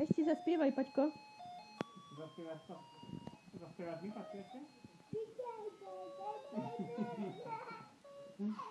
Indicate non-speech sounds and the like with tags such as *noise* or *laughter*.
Ještě zaspívaj, Paťko. Zaspíváš to? Zaspíváš mi, Paťko, ještě? *laughs* *laughs*